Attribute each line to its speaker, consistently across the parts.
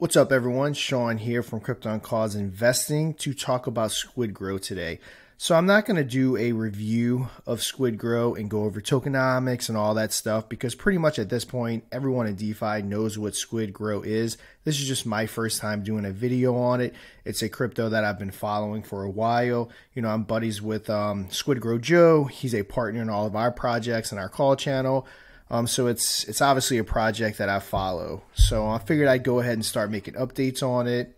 Speaker 1: What's up, everyone? Shaun here from Krypton Calls Investing to talk about Squid Grow today. So, I'm not going to do a review of Squid Grow and go over tokenomics and all that stuff because pretty much at this point, everyone in DeFi knows what Squid Grow is. This is just my first time doing a video on it. It's a crypto that I've been following for a while. You know, I'm buddies with um, Squid Grow Joe, he's a partner in all of our projects and our call channel. Um, so it's it's obviously a project that I follow. So I figured I'd go ahead and start making updates on it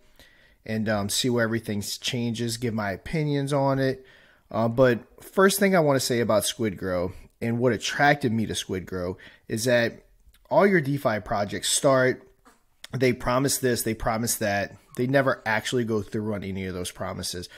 Speaker 1: and um, see where everything changes, give my opinions on it. Uh, but first thing I want to say about Squid Grow and what attracted me to Squid Grow is that all your DeFi projects start, they promise this, they promise that. They never actually go through on any of those promises.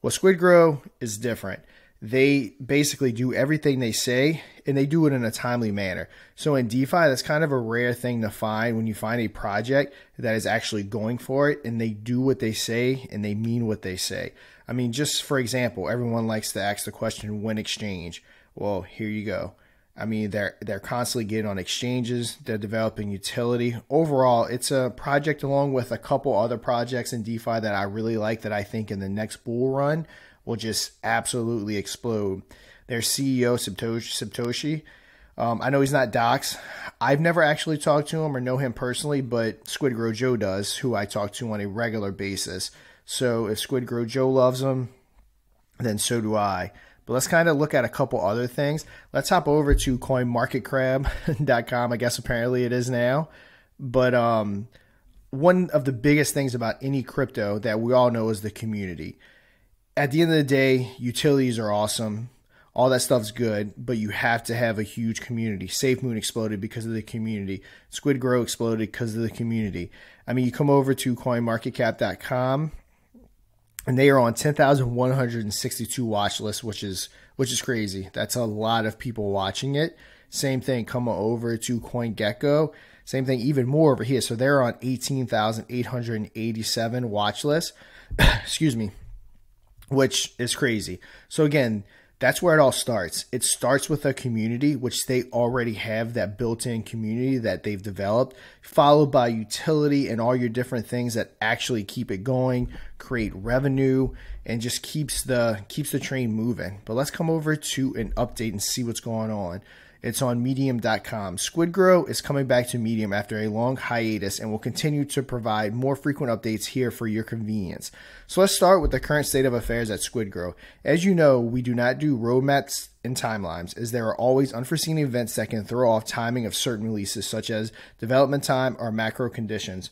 Speaker 1: Well, Squid Grow is different they basically do everything they say and they do it in a timely manner. So in DeFi, that's kind of a rare thing to find when you find a project that is actually going for it and they do what they say and they mean what they say. I mean, just for example, everyone likes to ask the question when exchange. Well, here you go. I mean, they're they're constantly getting on exchanges. They're developing utility. Overall, it's a project along with a couple other projects in DeFi that I really like. That I think in the next bull run will just absolutely explode. Their CEO, Satoshi, um, I know he's not Docs. I've never actually talked to him or know him personally, but Squid Grow Joe does, who I talk to on a regular basis. So if Squid Grow Joe loves him, then so do I. But let's kind of look at a couple other things. Let's hop over to coinmarketcrab.com. I guess apparently it is now. But um, one of the biggest things about any crypto that we all know is the community at the end of the day, utilities are awesome. All that stuff's good, but you have to have a huge community. Safe Moon exploded because of the community. Squid Grow exploded because of the community. I mean, you come over to coinmarketcap.com and they are on 10,162 watch lists, which is which is crazy. That's a lot of people watching it. Same thing, come over to CoinGecko. Same thing, even more over here. So they're on 18,887 watch lists. Excuse me which is crazy. So again, that's where it all starts. It starts with a community, which they already have that built in community that they've developed, followed by utility and all your different things that actually keep it going, create revenue, and just keeps the keeps the train moving. But let's come over to an update and see what's going on. It's on medium.com. Squid Grow is coming back to Medium after a long hiatus and will continue to provide more frequent updates here for your convenience. So let's start with the current state of affairs at Squid Grow. As you know, we do not do roadmaps and timelines, as there are always unforeseen events that can throw off timing of certain releases, such as development time or macro conditions.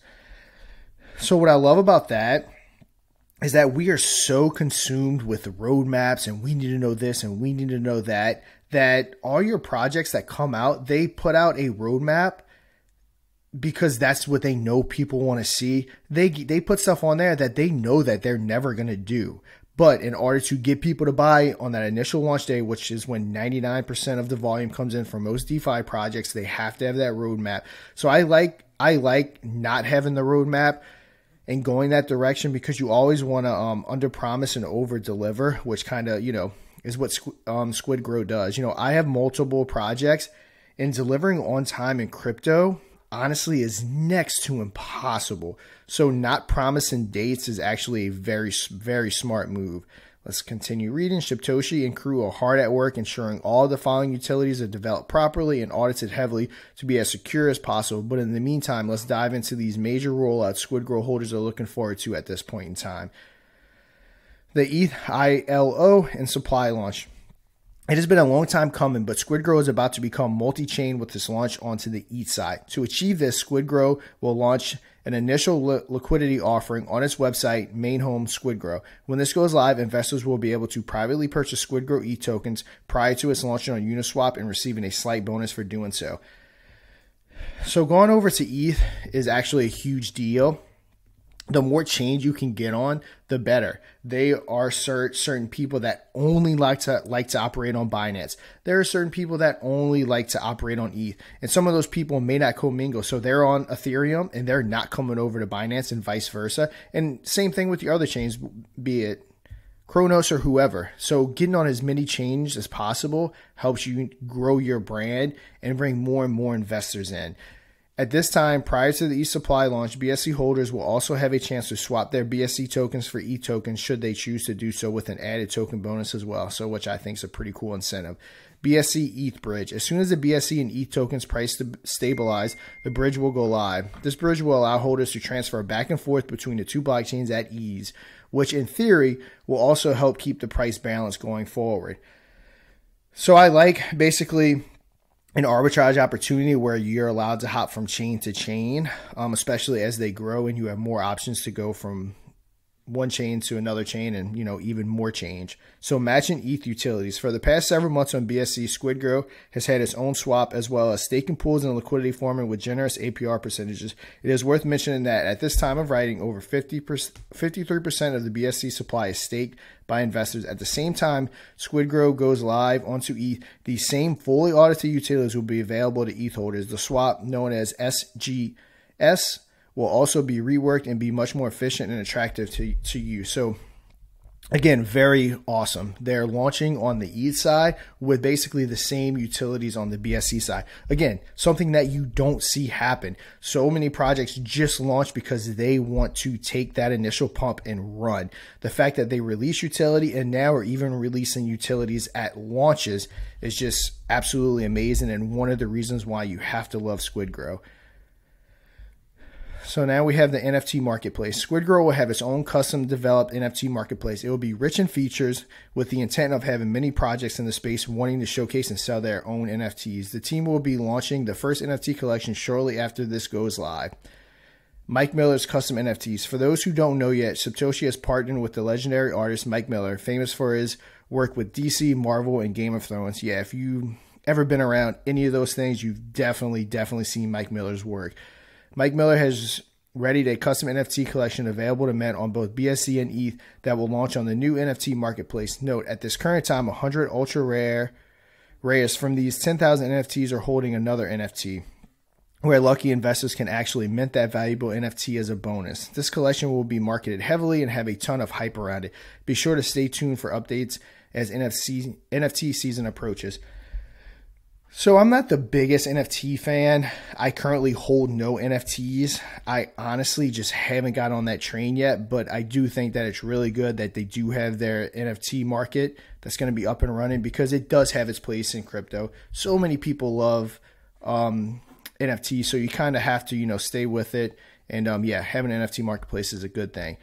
Speaker 1: So, what I love about that is that we are so consumed with roadmaps and we need to know this and we need to know that that all your projects that come out, they put out a roadmap because that's what they know people want to see. They they put stuff on there that they know that they're never going to do. But in order to get people to buy on that initial launch day, which is when 99% of the volume comes in for most DeFi projects, they have to have that roadmap. So I like I like not having the roadmap and going that direction because you always want to um, under promise and over deliver, which kind of you know is what um, Squid Grow does. You know, I have multiple projects, and delivering on time in crypto honestly is next to impossible. So, not promising dates is actually a very, very smart move. Let's continue reading. Shibtoshi and crew are hard at work ensuring all the following utilities are developed properly and audited heavily to be as secure as possible. But in the meantime, let's dive into these major rollouts Squid Grow holders are looking forward to at this point in time the ETH ILO and supply launch. It has been a long time coming, but SquidGrow is about to become multi-chain with this launch onto the ETH side. To achieve this, SquidGrow will launch an initial li- liquidity offering on its website, main home SquidGrow. When this goes live, investors will be able to privately purchase SquidGrow ETH tokens prior to its launching on Uniswap and receiving a slight bonus for doing so. So going over to ETH is actually a huge deal the more change you can get on, the better. They are certain people that only like to like to operate on Binance. There are certain people that only like to operate on ETH, and some of those people may not commingle. So they're on Ethereum and they're not coming over to Binance, and vice versa. And same thing with the other chains, be it Cronos or whoever. So getting on as many chains as possible helps you grow your brand and bring more and more investors in At this time, prior to the ETH supply launch, BSC holders will also have a chance to swap their BSC tokens for E tokens should they choose to do so with an added token bonus as well. So, which I think is a pretty cool incentive. BSC ETH bridge. As soon as the BSC and ETH tokens price stabilize, the bridge will go live. This bridge will allow holders to transfer back and forth between the two blockchains at ease, which in theory will also help keep the price balance going forward. So I like basically an arbitrage opportunity where you're allowed to hop from chain to chain, um, especially as they grow and you have more options to go from one chain to another chain and you know even more change. So matching ETH utilities. For the past several months on BSC, SquidGrow has had its own swap as well as staking pools and liquidity forming with generous APR percentages. It is worth mentioning that at this time of writing, over 50 53% of the BSC supply is staked by investors. At the same time, SquidGrow goes live onto ETH. These same fully audited utilities will be available to ETH holders. The swap known as SGS will also be reworked and be much more efficient and attractive to, to you. So again, very awesome. They're launching on the ETH side with basically the same utilities on the BSC side. Again, something that you don't see happen. So many projects just launch because they want to take that initial pump and run. The fact that they release utility and now are even releasing utilities at launches is just absolutely amazing and one of the reasons why you have to love SquidGrow. So now we have the NFT marketplace. SquidGrow will have its own custom developed NFT marketplace. It will be rich in features with the intent of having many projects in the space wanting to showcase and sell their own NFTs. The team will be launching the first NFT collection shortly after this goes live. Mike Miller's custom NFTs. For those who don't know yet, Satoshi has partnered with the legendary artist Mike Miller, famous for his work with DC, Marvel, and Game of Thrones. Yeah, if you've ever been around any of those things, you've definitely, definitely seen Mike Miller's work. Mike Miller has readied a custom NFT collection available to mint on both BSC and ETH that will launch on the new NFT marketplace. Note, at this current time, 100 ultra rare rares from these 10,000 NFTs are holding another NFT, where lucky investors can actually mint that valuable NFT as a bonus. This collection will be marketed heavily and have a ton of hype around it. Be sure to stay tuned for updates as NFC, NFT season approaches. So I'm not the biggest NFT fan. I currently hold no NFTs. I honestly just haven't got on that train yet, but I do think that it's really good that they do have their NFT market that's going to be up and running because it does have its place in crypto. So many people love um, NFT, so you kind of have to, you know, stay with it. And um, yeah, having an NFT marketplace is a good thing.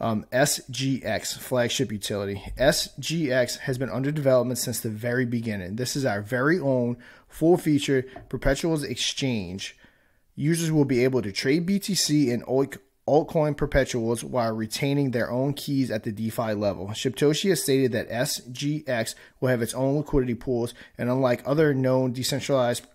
Speaker 1: Um, SGX flagship utility. SGX has been under development since the very beginning. This is our very own full feature perpetuals exchange. Users will be able to trade BTC and altcoin perpetuals while retaining their own keys at the DeFi level. Shibtoshi has stated that SGX will have its own liquidity pools, and unlike other known decentralized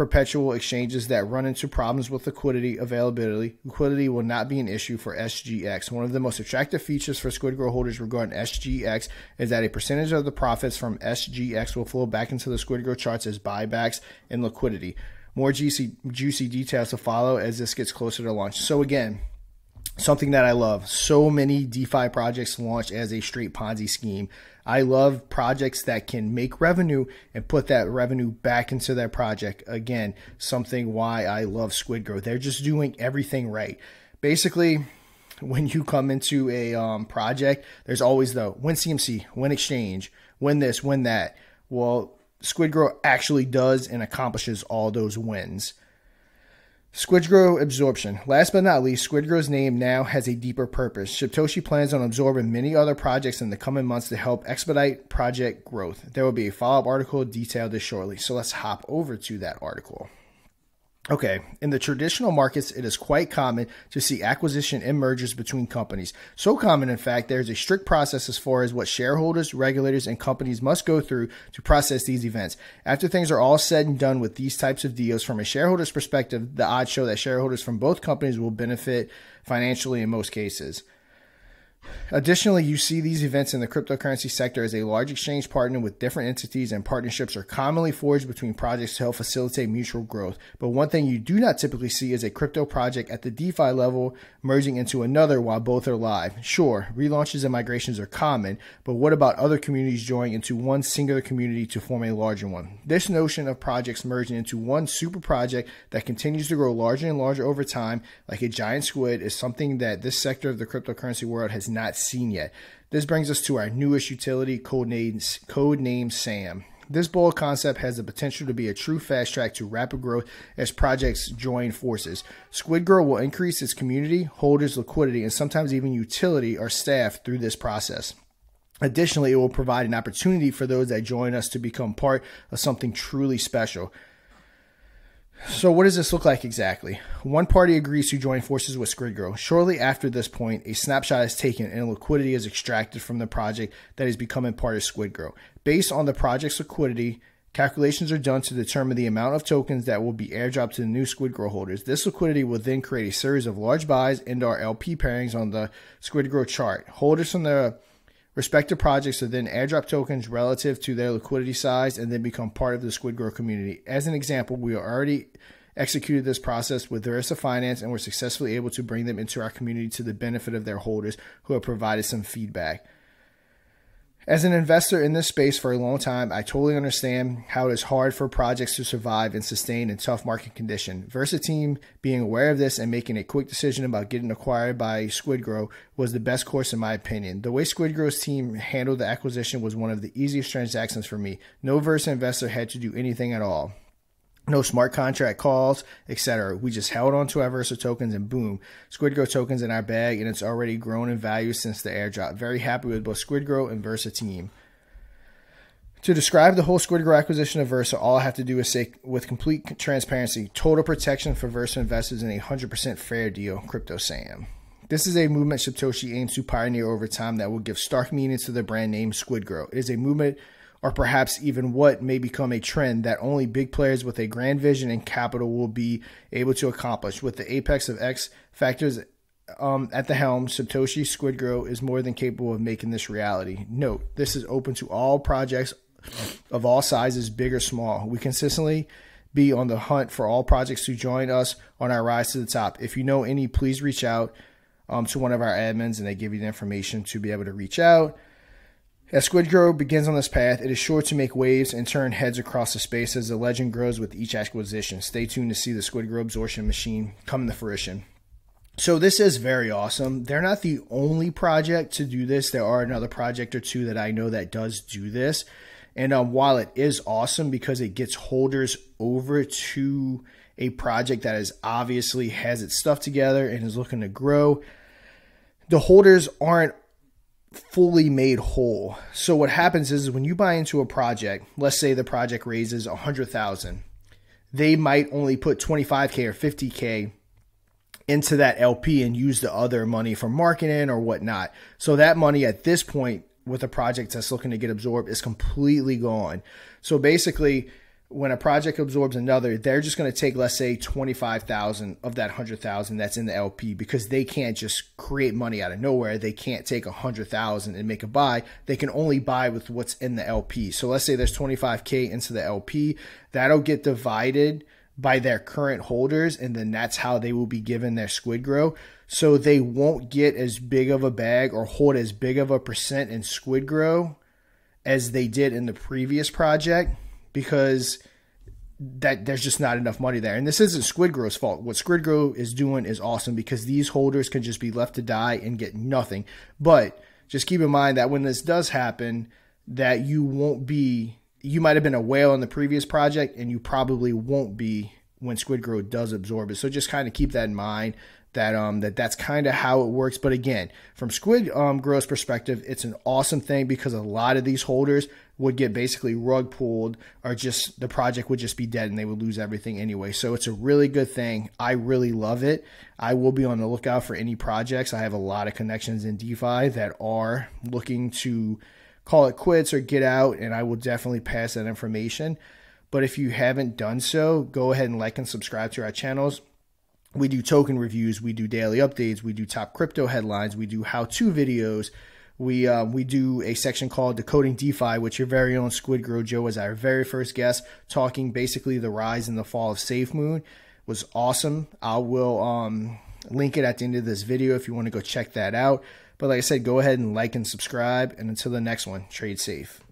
Speaker 1: perpetual exchanges that run into problems with liquidity availability, liquidity will not be an issue for SGX. One of the most attractive features for SquidGrow holders regarding SGX is that a percentage of the profits from SGX will flow back into the SquidGrow charts as buybacks and liquidity. More juicy, juicy details to follow as this gets closer to launch. So again, something that I love. So many DeFi projects launch as a straight Ponzi scheme. I love projects that can make revenue and put that revenue back into their project. Again, something why I love Squid SquidGrow. They're just doing everything right. Basically, when you come into a um, project, there's always the win CMC, win exchange, win this, win that. Well, Squid SquidGrow actually does and accomplishes all those wins. SquidGrow absorption. Last but not least, SquidGrow's name now has a deeper purpose. Shibtoshi plans on absorbing many other projects in the coming months to help expedite project growth. There will be a follow up article detailed this shortly. So let's hop over to that article. Okay, in the traditional markets, it is quite common to see acquisition and mergers between companies. So common, in fact, there is a strict process as far as what shareholders, regulators, and companies must go through to process these events. After things are all said and done with these types of deals, from a shareholder's perspective, the odds show that shareholders from both companies will benefit financially in most cases. Additionally, you see these events in the cryptocurrency sector as a large exchange partner with different entities, and partnerships are commonly forged between projects to help facilitate mutual growth. But one thing you do not typically see is a crypto project at the DeFi level merging into another while both are live. Sure, relaunches and migrations are common, but what about other communities joining into one singular community to form a larger one? This notion of projects merging into one super project that continues to grow larger and larger over time, like a giant squid, is something that this sector of the cryptocurrency world has not seen yet. This brings us to our newest utility, codenamed, codenamed SAM. This bold concept has the potential to be a true fast track to rapid growth as projects join forces. Squid Grow will increase its community, holders, liquidity, and sometimes even utility or staff through this process. Additionally, it will provide an opportunity for those that join us to become part of something truly special. So, what does this look like exactly? One party agrees to join forces with SquidGrow. Shortly after this point, a snapshot is taken and liquidity is extracted from the project that is becoming part of SquidGrow. Based on the project's liquidity, calculations are done to determine the amount of tokens that will be airdropped to the new SquidGrow holders. This liquidity will then create a series of large buys and our LP pairings on the SquidGrow chart. Holders from the Respective projects are then airdrop tokens relative to their liquidity size and then become part of the Squid SquidGrow community. As an example, we already executed this process with Versa Finance and were successfully able to bring them into our community to the benefit of their holders who have provided some feedback. As an investor in this space for a long time, I totally understand how it is hard for projects to survive and sustain in tough market condition. Versa team being aware of this and making a quick decision about getting acquired by SquidGrow was the best course in my opinion. The way SquidGrow's team handled the acquisition was one of the easiest transactions for me. No Versa investor had to do anything at all no smart contract calls, etc. We just held on to our Versa tokens and boom, SquidGrow tokens in our bag, and it's already grown in value since the airdrop. Very happy with both SquidGrow and Versa team. To describe the whole SquidGrow acquisition of Versa, all I have to do is say with complete transparency, total protection for Versa investors and a 100% fair deal, Crypto Sam. This is a movement Satoshi aims to pioneer over time that will give stark meaning to the brand name SquidGrow. It is a movement or perhaps even what may become a trend that only big players with a grand vision and capital will be able to accomplish. With the apex of X factors um, at the helm, Satoshi SquidGrow is more than capable of making this reality. Note, this is open to all projects of all sizes, big or small. We consistently be on the hunt for all projects to join us on our rise to the top. If you know any, please reach out um, to one of our admins and they give you the information to be able to reach out. As Squid SquidGrow begins on this path, it is sure to make waves and turn heads across the space as the legend grows with each acquisition. Stay tuned to see the Squid SquidGrow absorption machine come to fruition. So this is very awesome. They're not the only project to do this. There are another project or two that I know that does do this. And um, while it is awesome because it gets holders over to a project that is obviously has its stuff together and is looking to grow, the holders aren't fully made whole. So what happens is when you buy into a project, let's say the project raises 100,000, they might only put 25k or 50k into that LP and use the other money for marketing or whatnot. So that money at this point with a project that's looking to get absorbed is completely gone. So basically when a project absorbs another, they're just going to take, let's say, 25,000 of that 100,000 that's in the LP because they can't just create money out of nowhere. They can't take 100,000 and make a buy. They can only buy with what's in the LP. So let's say there's 25K into the LP. That'll get divided by their current holders, and then that's how they will be given their squid grow. So they won't get as big of a bag or hold as big of a percent in squid grow as they did in the previous project because that there's just not enough money there. And this isn't SquidGrow's fault. What SquidGrow is doing is awesome because these holders can just be left to die and get nothing. But just keep in mind that when this does happen, that you won't be you might have been a whale in the previous project and you probably won't be when SquidGrow does absorb it. So just kind of keep that in mind that um that that's kind of how it works. But again, from Squid um Grow's perspective, it's an awesome thing because a lot of these holders would get basically rug pulled or just the project would just be dead and they would lose everything anyway. So it's a really good thing. I really love it. I will be on the lookout for any projects. I have a lot of connections in DeFi that are looking to call it quits or get out, and I will definitely pass that information. But if you haven't done so, go ahead and like and subscribe to our channels. We do token reviews, we do daily updates, we do top crypto headlines, we do how to videos. We uh, we do a section called Decoding DeFi, which your very own Squid Grow Joe was our very first guest, talking basically the rise and the fall of SafeMoon. Was awesome. I will um, link it at the end of this video if you want to go check that out. But like I said, go ahead and like and subscribe. And until the next one, trade safe.